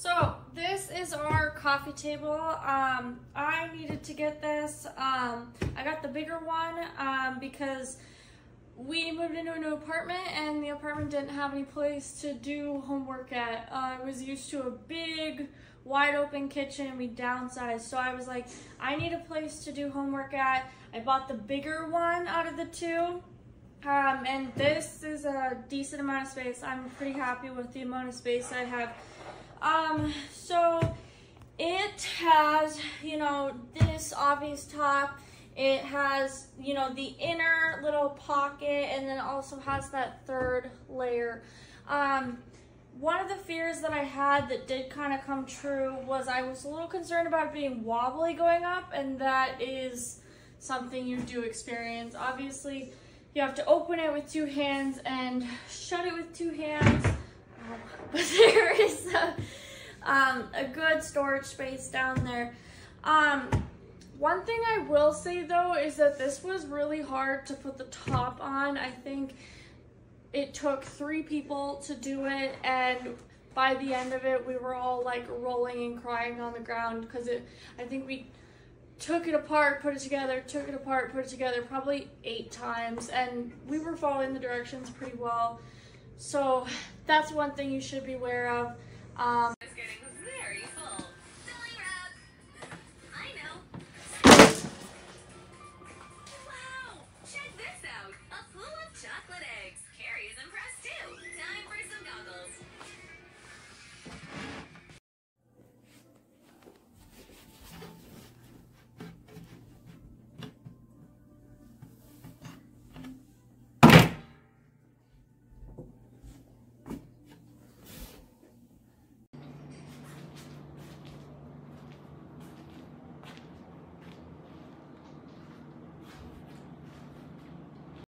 So this is our coffee table. Um, I needed to get this. Um, I got the bigger one um, because we moved into a new apartment and the apartment didn't have any place to do homework at. Uh, I was used to a big, wide open kitchen. and We downsized. So I was like, I need a place to do homework at. I bought the bigger one out of the two. Um, and this is a decent amount of space. I'm pretty happy with the amount of space I have um, so it has, you know, this obvious top. It has, you know, the inner little pocket and then also has that third layer. Um, one of the fears that I had that did kind of come true was I was a little concerned about being wobbly going up and that is something you do experience. Obviously, you have to open it with two hands and shut it with two hands. but there is a, um, a good storage space down there. Um, one thing I will say though is that this was really hard to put the top on. I think it took three people to do it and by the end of it we were all like rolling and crying on the ground because it I think we took it apart, put it together, took it apart, put it together probably eight times and we were following the directions pretty well. So that's one thing you should be aware of. Um,